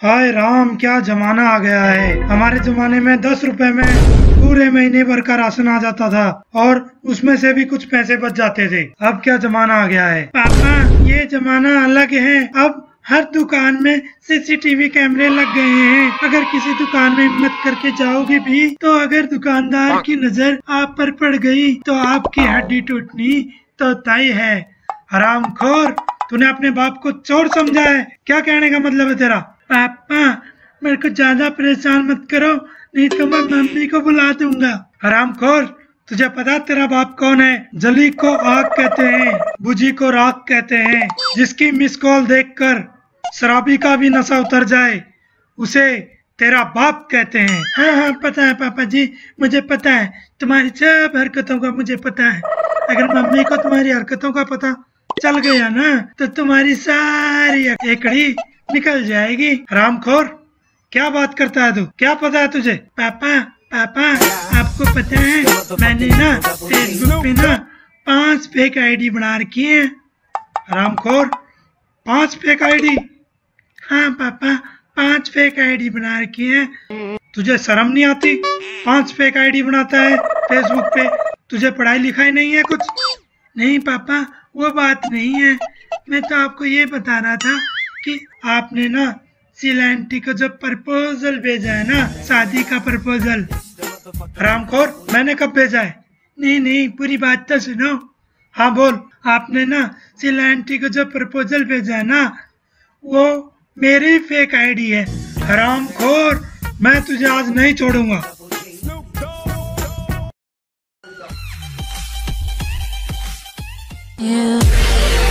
हाय राम, क्या जमाना आ गया है। हमारे जमाने में दस रुपए में पूरे महीने भर का राशन आ जाता था और उसमें से भी कुछ पैसे बच जाते थे। अब क्या जमाना आ गया है। पापा, ये जमाना अलग है। अब हर दुकान में सीसीटीवी कैमरे लग गए हैं। अगर किसी दुकान में हिम्मत करके जाओगे भी तो अगर दुकानदार की नज़र आप पर पड़ गई तो आपकी हड्डी टूटनी तो तय है। हराम खोर तूने अपने बाप को चोर समझा है। क्या कहने का मतलब है तेरा? पापा, मेरे को ज़्यादा परेशान मत करो, नहीं तो मैं मम्मी को बुला दूँगा। हराम खोर, तुझे पता तेरा बाप कौन है? जली को आग कहते हैं बुझी को राख कहते हैं, जिसकी मिस कॉल देखकर शराबी का भी नशा उतर जाए, उसे तेरा बाप कहते हैं। हाँ हाँ पता है पापा जी, मुझे पता है, तुम्हारी सब हरकतों का मुझे पता है। अगर मम्मी को तुम्हारी हरकतों का पता चल गया ना तो तुम्हारी सारी एकड़ी निकल जाएगी। रामखोर, क्या बात करता है तू? क्या पता है तुझे? पापा पापा, आपको पता है, मैंने ना फेसबुक पे ना पाँच फेक आईडी बना रखी है। रामखोर, पाँच फेक आईडी हाँ पापा, पाँच फेक आईडी बना रखी है। तुझे शर्म नहीं आती? पाँच फेक आईडी बनाता है फेसबुक पे। तुझे पढ़ाई लिखाई नहीं है कुछ? नहीं, पापा, वो बात नहीं है। मैं तो आपको ये बता रहा था कि आपने ना सिलेंटी को जो प्रपोजल भेजा है ना, शादी का प्रपोजल रामखोर मैंने कब भेजा है? नहीं नहीं, पूरी बात तो सुनो। हाँ बोल। आपने ना सिलेंटी को जो प्रपोजल भेजा है ना, वो मेरी फेक आईडी है। रामखोर मैं तुझे आज नहीं छोड़ूँगा। Yeah.